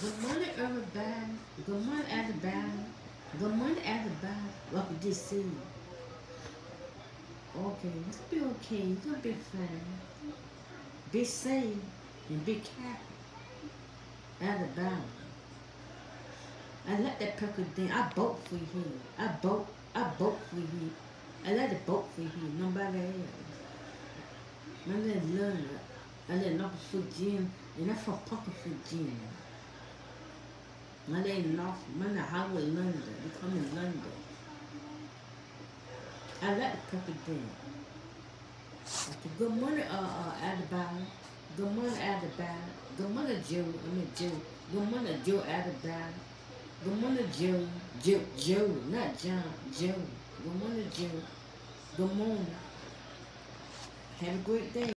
Good morning, everybody. Good morning, everybody. Good morning, everybody. Welcome to this city. Okay, it's be okay. It's gonna be fine. Be safe and be careful. Everybody. I let that pepper down. I vote for you. I vote. I vote for you. I let it vote for you. Nobody else. My little London. I let North Virginia. And that's for Pumpkin Virginia. My name North, my name Howard London. We come in London. I like the then. Okay, good morning, uh, uh, Alabama. Good morning, Alabama. Good morning, Joe. I mean, Joe. Good morning, Joe, Alabama. Good morning, Joe. Joe, Joe, not John. Joe. Good morning, Joe. Good morning. Have a great day.